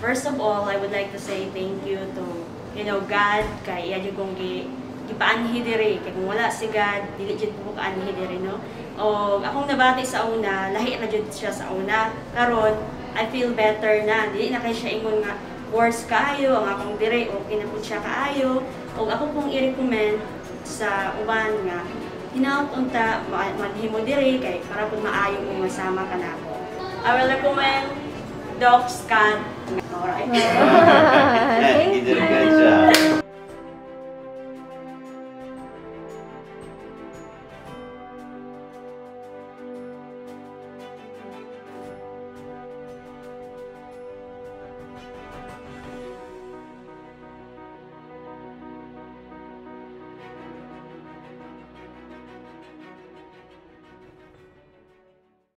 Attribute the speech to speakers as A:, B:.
A: First of all, I would like to say thank you to, you know, God, kay iya kong gi gipaanhi diri kay kung wala si God, dili jud ko kaanhi diri no. O akong nabati sa una, lahi na jud siya sa una. Karon, I feel better na. Dili na kay siya ingon nga worse kaayo ang akong diri o kinapud siya kaayo. O ako pong i-recommend sa uban nga hinaot unta ma- manhimo diri kay para pud maayo kung masama ka nako. I will recommend dogs can't. Alright.